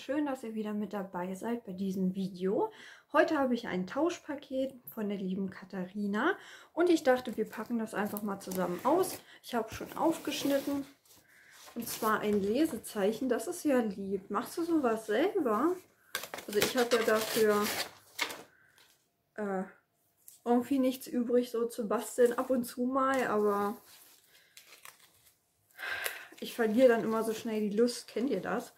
schön, dass ihr wieder mit dabei seid bei diesem Video. Heute habe ich ein Tauschpaket von der lieben Katharina und ich dachte, wir packen das einfach mal zusammen aus. Ich habe schon aufgeschnitten und zwar ein Lesezeichen, das ist ja lieb. Machst du sowas selber? Also ich habe ja dafür äh, irgendwie nichts übrig, so zu basteln, ab und zu mal, aber ich verliere dann immer so schnell die Lust. Kennt ihr das?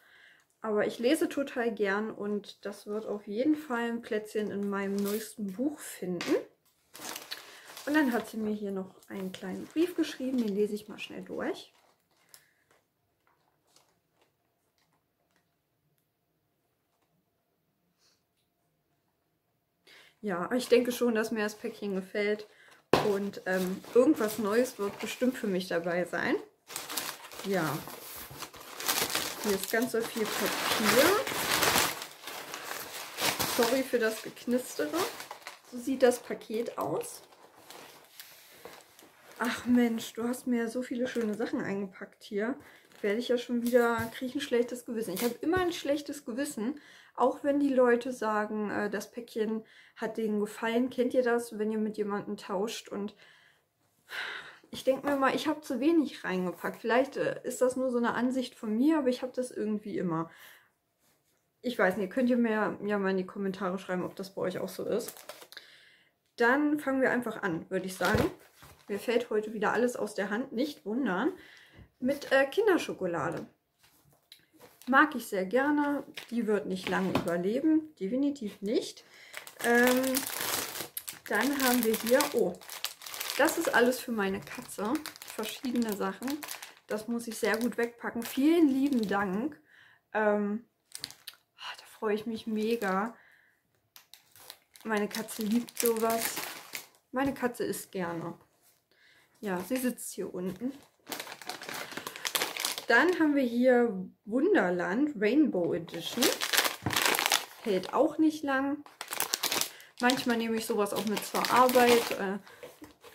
Aber ich lese total gern und das wird auf jeden Fall ein Plätzchen in meinem neuesten Buch finden. Und dann hat sie mir hier noch einen kleinen Brief geschrieben, den lese ich mal schnell durch. Ja, ich denke schon, dass mir das Päckchen gefällt und ähm, irgendwas Neues wird bestimmt für mich dabei sein. Ja. Hier ist ganz so viel Papier. Sorry für das Geknistere. So sieht das Paket aus. Ach Mensch, du hast mir so viele schöne Sachen eingepackt hier. Werde ich ja schon wieder, kriege ich ein schlechtes Gewissen. Ich habe immer ein schlechtes Gewissen, auch wenn die Leute sagen, äh, das Päckchen hat denen gefallen. Kennt ihr das, wenn ihr mit jemandem tauscht und ich denke mir mal, ich habe zu wenig reingepackt. Vielleicht äh, ist das nur so eine Ansicht von mir, aber ich habe das irgendwie immer. Ich weiß nicht, könnt ihr mir ja mal in die Kommentare schreiben, ob das bei euch auch so ist. Dann fangen wir einfach an, würde ich sagen. Mir fällt heute wieder alles aus der Hand, nicht wundern. Mit äh, Kinderschokolade. Mag ich sehr gerne. Die wird nicht lange überleben. Definitiv nicht. Ähm, dann haben wir hier, oh, das ist alles für meine Katze. Verschiedene Sachen. Das muss ich sehr gut wegpacken. Vielen lieben Dank. Ähm, ah, da freue ich mich mega. Meine Katze liebt sowas. Meine Katze isst gerne. Ja, sie sitzt hier unten. Dann haben wir hier Wunderland Rainbow Edition. Hält auch nicht lang. Manchmal nehme ich sowas auch mit zur Arbeit. Äh,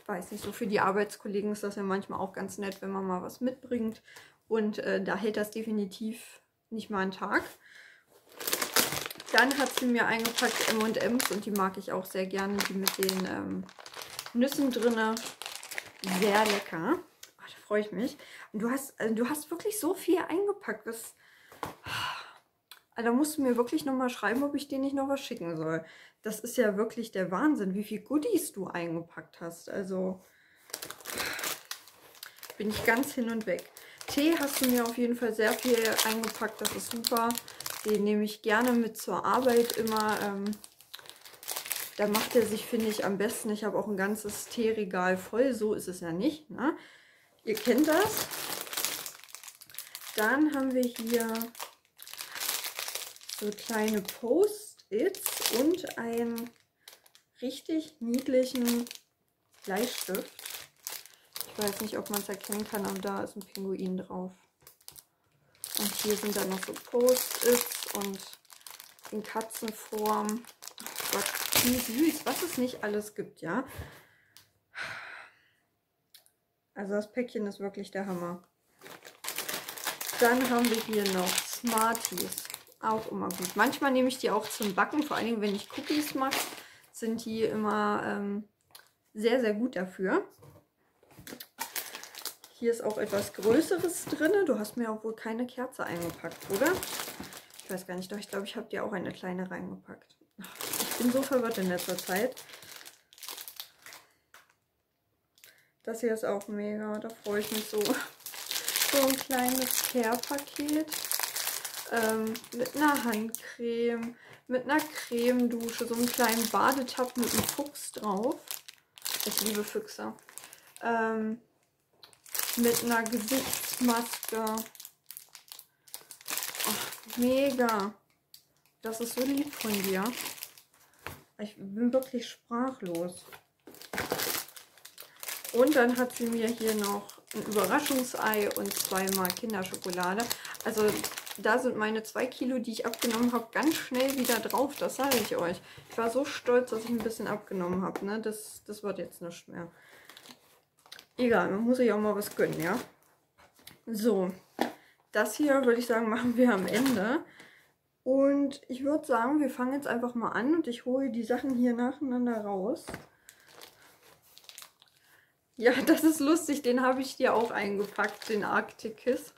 weiß nicht, so für die Arbeitskollegen ist das ja manchmal auch ganz nett, wenn man mal was mitbringt. Und äh, da hält das definitiv nicht mal einen Tag. Dann hat sie mir eingepackt M&M's und die mag ich auch sehr gerne, die mit den ähm, Nüssen drin. Sehr lecker. Oh, da freue ich mich. Und du hast, also du hast wirklich so viel eingepackt. Das, also da musst du mir wirklich nochmal schreiben, ob ich dir nicht noch was schicken soll. Das ist ja wirklich der Wahnsinn, wie viel Goodies du eingepackt hast. Also bin ich ganz hin und weg. Tee hast du mir auf jeden Fall sehr viel eingepackt. Das ist super. Den nehme ich gerne mit zur Arbeit immer. Ähm, da macht er sich, finde ich, am besten. Ich habe auch ein ganzes Teeregal voll. So ist es ja nicht. Ne? Ihr kennt das. Dann haben wir hier so kleine Post-its und einen richtig niedlichen Bleistift. Ich weiß nicht, ob man es erkennen kann, aber da ist ein Pinguin drauf. Und hier sind dann noch so Post-its und in Katzenform. Oh Gott, wie süß, was es nicht alles gibt, ja. Also das Päckchen ist wirklich der Hammer. Dann haben wir hier noch Smarties auch immer gut. Manchmal nehme ich die auch zum Backen, vor allem wenn ich Cookies mache, sind die immer ähm, sehr, sehr gut dafür. Hier ist auch etwas Größeres drin. Du hast mir auch wohl keine Kerze eingepackt, oder? Ich weiß gar nicht, doch ich glaube, ich habe dir auch eine kleine reingepackt. Ich bin so verwirrt in letzter Zeit. Das hier ist auch mega, da freue ich mich so. So ein kleines Care-Paket ähm, mit einer Handcreme, mit einer Cremedusche, so einen kleinen Badetab mit einem Fuchs drauf. Ich liebe Füchse. Ähm, mit einer Gesichtsmaske. Oh, mega. Das ist so lieb von dir. Ich bin wirklich sprachlos. Und dann hat sie mir hier noch ein Überraschungsei und zweimal Kinderschokolade. Also da sind meine zwei Kilo, die ich abgenommen habe, ganz schnell wieder drauf. Das sage ich euch. Ich war so stolz, dass ich ein bisschen abgenommen habe. Ne? Das, das wird jetzt nicht mehr. Egal, man muss sich auch mal was gönnen, ja. So, das hier würde ich sagen, machen wir am Ende. Und ich würde sagen, wir fangen jetzt einfach mal an und ich hole die Sachen hier nacheinander raus. Ja, das ist lustig, den habe ich dir auch eingepackt, den Arctic Kiss.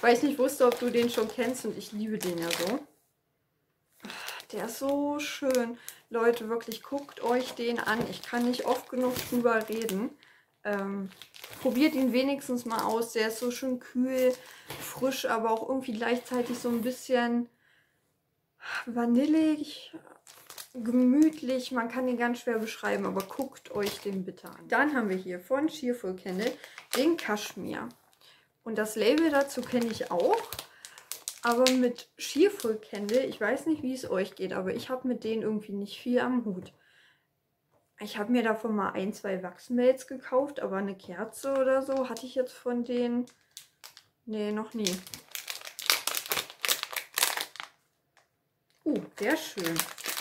Weil ich nicht wusste, ob du den schon kennst und ich liebe den ja so. Der ist so schön. Leute, wirklich, guckt euch den an. Ich kann nicht oft genug drüber reden. Ähm, probiert ihn wenigstens mal aus. Der ist so schön kühl, frisch, aber auch irgendwie gleichzeitig so ein bisschen vanillig, gemütlich. Man kann ihn ganz schwer beschreiben, aber guckt euch den bitte an. Dann haben wir hier von Cheerful Candle den Kaschmir. Und das Label dazu kenne ich auch. Aber mit Cheerful Candle, ich weiß nicht, wie es euch geht, aber ich habe mit denen irgendwie nicht viel am Hut. Ich habe mir davon mal ein, zwei Wachsmelz gekauft, aber eine Kerze oder so hatte ich jetzt von denen... Nee, noch nie. Uh, sehr schön.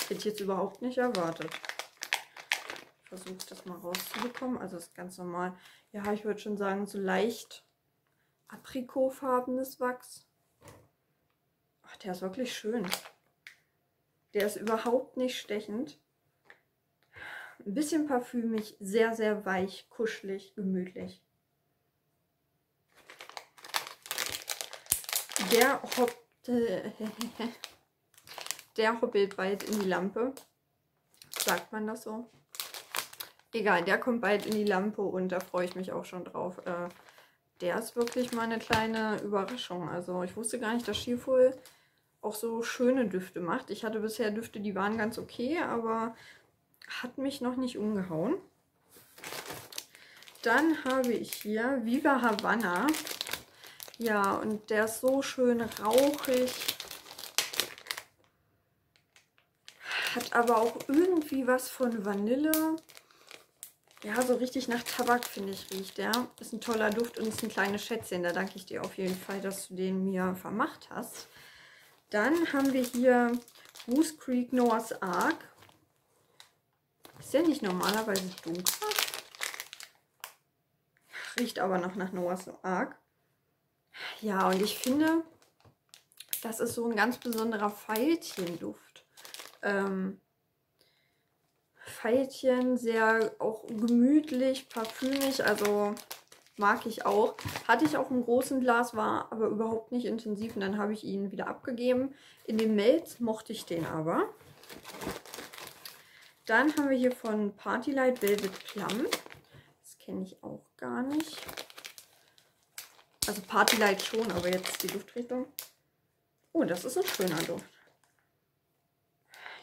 Hätte ich jetzt überhaupt nicht erwartet. Ich versuche das mal rauszubekommen. Also ist ganz normal. Ja, ich würde schon sagen, so leicht aprikotfarbenes Wachs. Ach, der ist wirklich schön. Der ist überhaupt nicht stechend. Ein bisschen parfümig, sehr, sehr weich, kuschelig, gemütlich. Der hoppt, der hoppelt bald in die Lampe. Sagt man das so? Egal, der kommt bald in die Lampe und da freue ich mich auch schon drauf. Äh, der ist wirklich mal eine kleine Überraschung. Also ich wusste gar nicht, dass Skiful auch so schöne Düfte macht. Ich hatte bisher Düfte, die waren ganz okay, aber hat mich noch nicht umgehauen. Dann habe ich hier Viva Havana. Ja, und der ist so schön rauchig. Hat aber auch irgendwie was von Vanille. Ja, so richtig nach Tabak, finde ich, riecht der. Ist ein toller Duft und ist ein kleines Schätzchen. Da danke ich dir auf jeden Fall, dass du den mir vermacht hast. Dann haben wir hier Goose Creek Noah's Ark. Ist der nicht normalerweise dunkel? Riecht aber noch nach Noah's Ark. Ja, und ich finde, das ist so ein ganz besonderer Veilchenduft. Ähm, Veilchen, sehr auch gemütlich, parfümig, also mag ich auch. Hatte ich auch im großen Glas, war aber überhaupt nicht intensiv und dann habe ich ihn wieder abgegeben. In dem Melz mochte ich den aber. Dann haben wir hier von Partylight Velvet Plum. Das kenne ich auch gar nicht. Also Partylight schon, aber jetzt die Duftrichtung. Oh, das ist ein schöner Duft.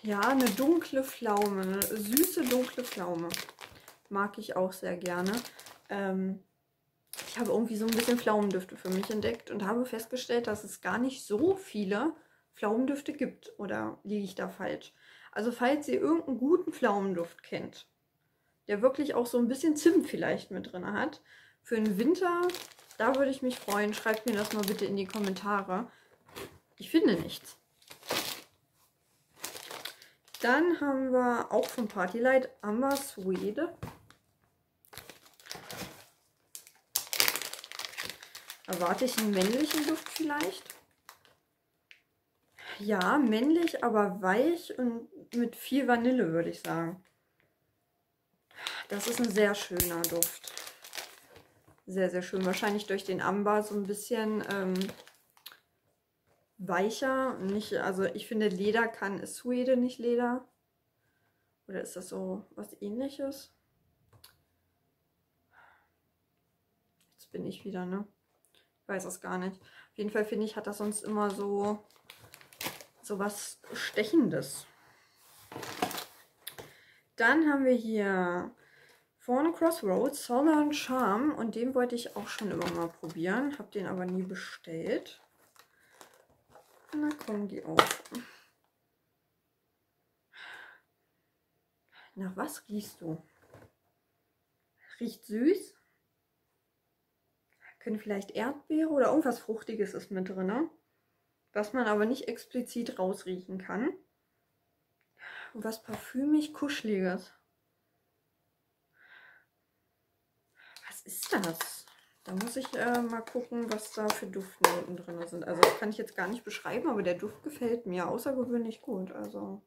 Ja, eine dunkle Pflaume, eine süße dunkle Pflaume. Mag ich auch sehr gerne. Ähm, ich habe irgendwie so ein bisschen Pflaumendüfte für mich entdeckt und habe festgestellt, dass es gar nicht so viele Pflaumendüfte gibt. Oder liege ich da falsch? Also falls ihr irgendeinen guten Pflaumenduft kennt, der wirklich auch so ein bisschen Zimt vielleicht mit drin hat, für den Winter, da würde ich mich freuen. Schreibt mir das mal bitte in die Kommentare. Ich finde nichts. Dann haben wir auch vom Partylight Amber Suede. Erwarte ich einen männlichen Duft vielleicht? Ja, männlich, aber weich und mit viel Vanille, würde ich sagen. Das ist ein sehr schöner Duft. Sehr, sehr schön. Wahrscheinlich durch den Amber so ein bisschen ähm, weicher. Nicht, also ich finde Leder kann, ist Suede nicht Leder? Oder ist das so was ähnliches? Jetzt bin ich wieder, ne? Ich weiß es gar nicht. Auf jeden Fall finde ich, hat das sonst immer so, so was Stechendes. Dann haben wir hier vorne Crossroads Southern Charm und den wollte ich auch schon immer mal probieren, habe den aber nie bestellt. Na komm, geh auf. Nach was riechst du? Riecht süß. Können vielleicht Erdbeere oder irgendwas Fruchtiges ist mit drin, ne? was man aber nicht explizit rausriechen kann. Und was parfümig Kuscheliges. Was ist das? Da muss ich äh, mal gucken, was da für Duftnoten drin sind. Also das kann ich jetzt gar nicht beschreiben, aber der Duft gefällt mir außergewöhnlich gut. Also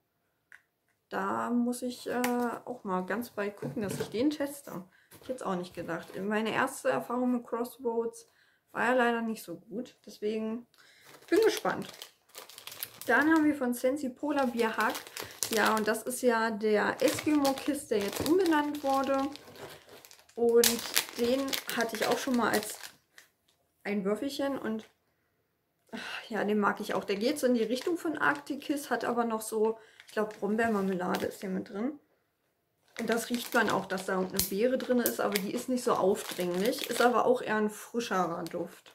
da muss ich äh, auch mal ganz bald gucken, dass ich den teste. Ich jetzt auch nicht gedacht. Meine erste Erfahrung mit Crossroads war ja leider nicht so gut. Deswegen bin gespannt. Dann haben wir von Sensi Polar Bier Hack. Ja, und das ist ja der Eskimo Kiss, der jetzt umbenannt wurde. Und den hatte ich auch schon mal als ein Würfelchen und ach, ja, den mag ich auch. Der geht so in die Richtung von Arctic Kiss, hat aber noch so, ich glaube Brombeermarmelade ist hier mit drin. Und das riecht man auch, dass da eine Beere drin ist, aber die ist nicht so aufdringlich. Ist aber auch eher ein frischerer Duft.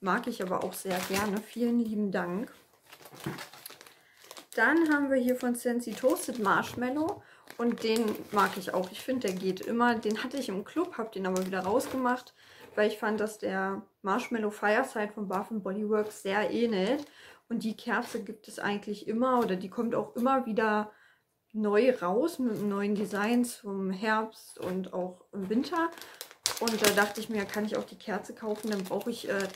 Mag ich aber auch sehr gerne. Vielen lieben Dank. Dann haben wir hier von Sensi Toasted Marshmallow. Und den mag ich auch. Ich finde, der geht immer. Den hatte ich im Club, habe den aber wieder rausgemacht, weil ich fand, dass der Marshmallow Fireside von Bath Body Works sehr ähnelt. Und die Kerze gibt es eigentlich immer oder die kommt auch immer wieder neu raus mit neuen Design zum Herbst und auch im Winter. Und da dachte ich mir, kann ich auch die Kerze kaufen, dann brauche ich äh,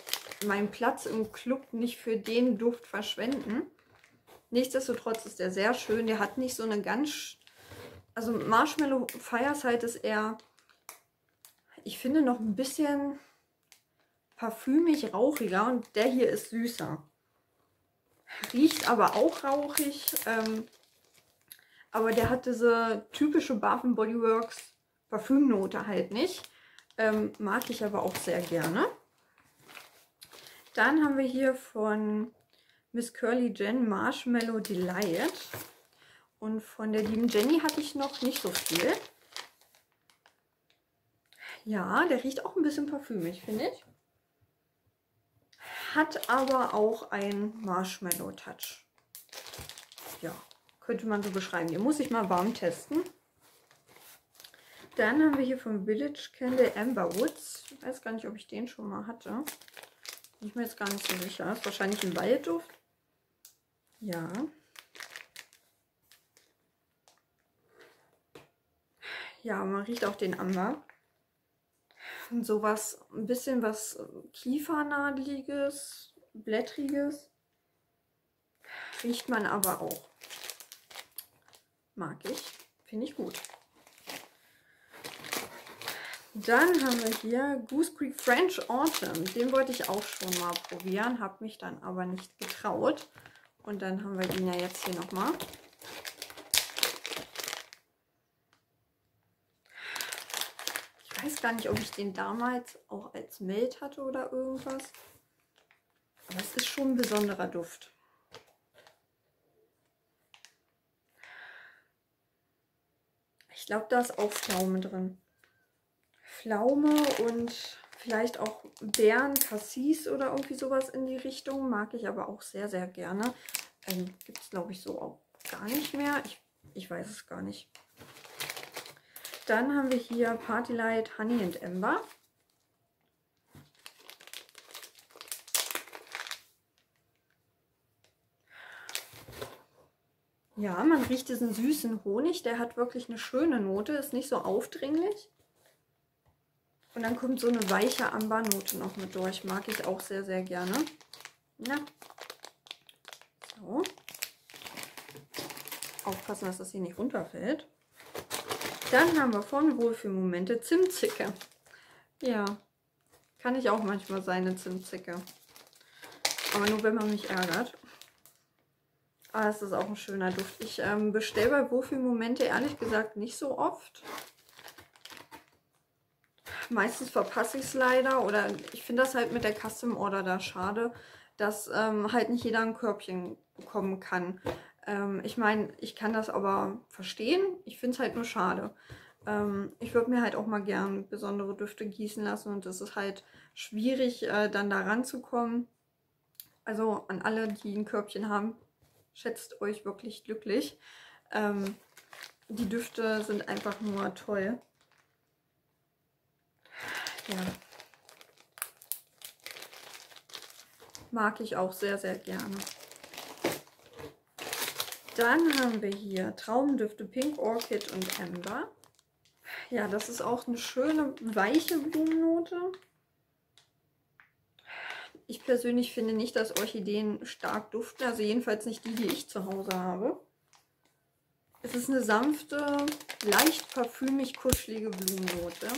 meinen Platz im Club nicht für den Duft verschwenden. Nichtsdestotrotz ist der sehr schön. Der hat nicht so eine ganz... Also Marshmallow Fireside ist eher, ich finde, noch ein bisschen parfümig rauchiger und der hier ist süßer. Riecht aber auch rauchig. Ähm, aber der hat diese typische Bath Body Works Parfümnote halt nicht. Ähm, mag ich aber auch sehr gerne. Dann haben wir hier von Miss Curly Jen Marshmallow Delight. Und von der lieben Jenny hatte ich noch nicht so viel. Ja, der riecht auch ein bisschen parfümig, finde ich. Hat aber auch einen Marshmallow-Touch. Ja, könnte man so beschreiben. Den muss ich mal warm testen. Dann haben wir hier vom Village Candle Amber Woods. Ich weiß gar nicht, ob ich den schon mal hatte. Bin ich mir jetzt gar nicht so sicher. Ist wahrscheinlich ein Waldduft. Ja. Ja, man riecht auch den Amber. Und sowas, ein bisschen was Kiefernadeliges, Blättriges. Riecht man aber auch. Mag ich. Finde ich gut. Dann haben wir hier Goose Creek French Autumn. Den wollte ich auch schon mal probieren, habe mich dann aber nicht getraut. Und dann haben wir ihn ja jetzt hier nochmal. Weiß gar nicht, ob ich den damals auch als Meld hatte oder irgendwas. Aber es ist schon ein besonderer Duft. Ich glaube, da ist auch Pflaume drin. Pflaume und Vielleicht auch Bären, Cassis oder irgendwie sowas in die Richtung. Mag ich aber auch sehr, sehr gerne. Ähm, Gibt es, glaube ich, so auch gar nicht mehr. Ich, ich weiß es gar nicht. Dann haben wir hier Party Light Honey and Ember. Ja, man riecht diesen süßen Honig. Der hat wirklich eine schöne Note. Ist nicht so aufdringlich. Und dann kommt so eine weiche Ambernote noch mit durch. Mag ich auch sehr, sehr gerne. Ja. So. Aufpassen, dass das hier nicht runterfällt. Dann haben wir von Wohlfühlmomente Zimtzicke. Ja, kann ich auch manchmal sein, eine Zimtzicke. Aber nur, wenn man mich ärgert. Aber es ist auch ein schöner Duft. Ich ähm, bestelle bei Wohlfühlmomente ehrlich gesagt nicht so oft meistens verpasse ich es leider oder ich finde das halt mit der Custom Order da schade, dass ähm, halt nicht jeder ein Körbchen bekommen kann. Ähm, ich meine, ich kann das aber verstehen. Ich finde es halt nur schade. Ähm, ich würde mir halt auch mal gern besondere Düfte gießen lassen und es ist halt schwierig, äh, dann da ranzukommen. Also an alle, die ein Körbchen haben, schätzt euch wirklich glücklich. Ähm, die Düfte sind einfach nur toll. Ja. Mag ich auch sehr, sehr gerne. Dann haben wir hier Traumdüfte Pink Orchid und Amber. Ja, das ist auch eine schöne, weiche Blumennote. ich persönlich finde nicht, dass Orchideen stark duften. Also jedenfalls nicht die, die ich zu Hause habe. Es ist eine sanfte, leicht parfümig kuschelige Blumennote.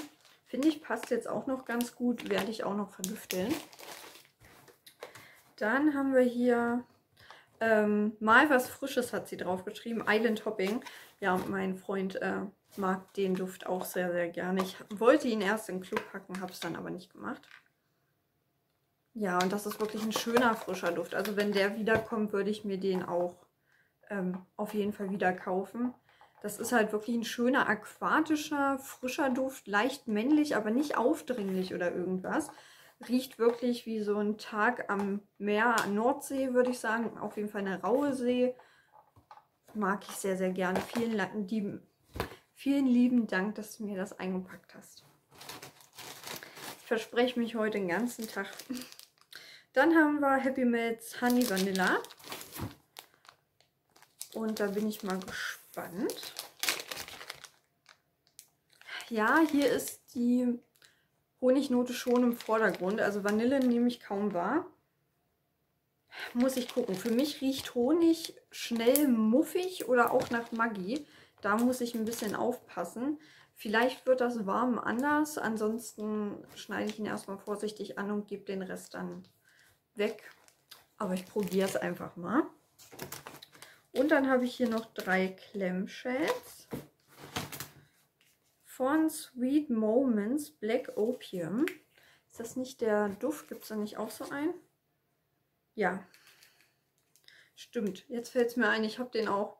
Finde ich, passt jetzt auch noch ganz gut. Werde ich auch noch verdüfteln. Dann haben wir hier ähm, mal was Frisches, hat sie drauf geschrieben. Island Hopping. Ja, mein Freund äh, mag den Duft auch sehr, sehr gerne. Ich wollte ihn erst in den Club packen, habe es dann aber nicht gemacht. Ja, und das ist wirklich ein schöner, frischer Duft. Also wenn der wiederkommt, würde ich mir den auch ähm, auf jeden Fall wieder kaufen. Das ist halt wirklich ein schöner, aquatischer, frischer Duft. Leicht männlich, aber nicht aufdringlich oder irgendwas. Riecht wirklich wie so ein Tag am Meer, Nordsee, würde ich sagen. Auf jeden Fall eine raue See. Mag ich sehr, sehr gerne. Vielen lieben, vielen lieben Dank, dass du mir das eingepackt hast. Ich verspreche mich heute den ganzen Tag. Dann haben wir Happy Melts Honey Vanilla. Und da bin ich mal gespannt. Ja, hier ist die Honignote schon im Vordergrund. Also Vanille nehme ich kaum wahr. Muss ich gucken. Für mich riecht Honig schnell muffig oder auch nach Maggi. Da muss ich ein bisschen aufpassen. Vielleicht wird das warm anders. Ansonsten schneide ich ihn erstmal vorsichtig an und gebe den Rest dann weg. Aber ich probiere es einfach mal. Und dann habe ich hier noch drei Clamshells von Sweet Moments Black Opium. Ist das nicht der Duft? Gibt es da nicht auch so einen? Ja. Stimmt. Jetzt fällt es mir ein, ich habe den auch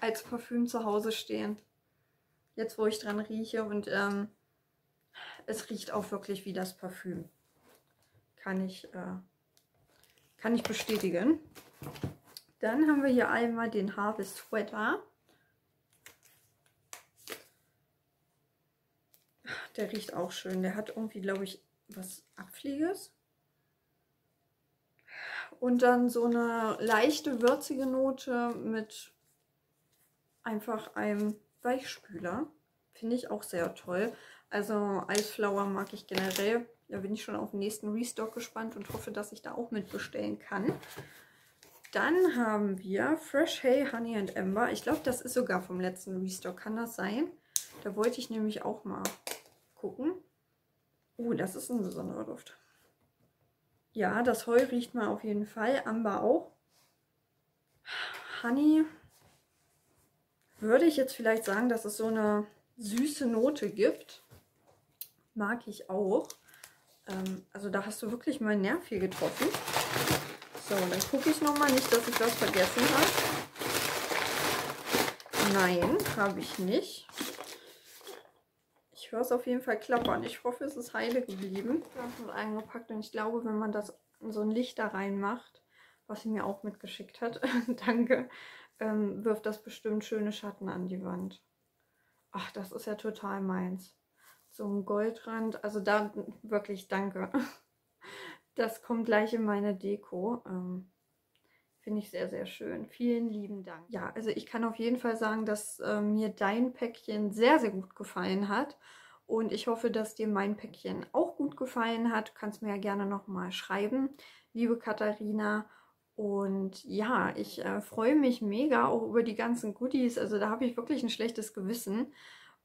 als Parfüm zu Hause stehen. Jetzt, wo ich dran rieche. Und ähm, es riecht auch wirklich wie das Parfüm kann ich, äh, kann ich bestätigen. Dann haben wir hier einmal den Harvest Sweater. Der riecht auch schön. Der hat irgendwie, glaube ich, was Abflieges. Und dann so eine leichte, würzige Note mit einfach einem Weichspüler. Finde ich auch sehr toll. Also Eisflower mag ich generell. Da bin ich schon auf den nächsten Restock gespannt und hoffe, dass ich da auch mitbestellen kann. Dann haben wir Fresh Hay Honey and Amber. Ich glaube, das ist sogar vom letzten Restock. Kann das sein? Da wollte ich nämlich auch mal gucken. Oh, das ist ein besonderer Duft. Ja, das Heu riecht man auf jeden Fall. Amber auch. Honey würde ich jetzt vielleicht sagen, dass es so eine süße Note gibt. Mag ich auch. Ähm, also da hast du wirklich meinen Nerv hier getroffen. So, dann gucke ich nochmal, nicht, dass ich was vergessen habe. Nein, habe ich nicht. Ich höre es auf jeden Fall klappern. Ich hoffe, es ist heile geblieben. Ich habe eingepackt und ich glaube, wenn man das so ein Licht da reinmacht, was sie mir auch mitgeschickt hat, danke, ähm, wirft das bestimmt schöne Schatten an die Wand. Ach, das ist ja total meins so ein Goldrand. Also da wirklich danke. Das kommt gleich in meine Deko. Ähm, Finde ich sehr, sehr schön. Vielen lieben Dank. Ja, also ich kann auf jeden Fall sagen, dass äh, mir dein Päckchen sehr, sehr gut gefallen hat. Und ich hoffe, dass dir mein Päckchen auch gut gefallen hat. Du kannst mir ja gerne nochmal schreiben, liebe Katharina. Und ja, ich äh, freue mich mega auch über die ganzen Goodies. Also da habe ich wirklich ein schlechtes Gewissen.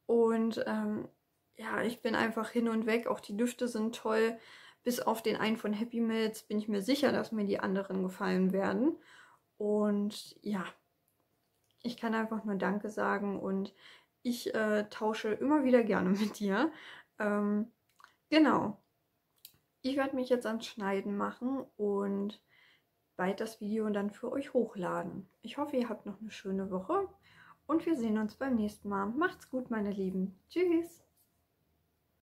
Und ähm, ja, ich bin einfach hin und weg. Auch die Düfte sind toll. Bis auf den einen von Happy Mills bin ich mir sicher, dass mir die anderen gefallen werden. Und ja, ich kann einfach nur Danke sagen und ich äh, tausche immer wieder gerne mit dir. Ähm, genau. Ich werde mich jetzt ans Schneiden machen und bald das Video dann für euch hochladen. Ich hoffe, ihr habt noch eine schöne Woche und wir sehen uns beim nächsten Mal. Macht's gut, meine Lieben. Tschüss.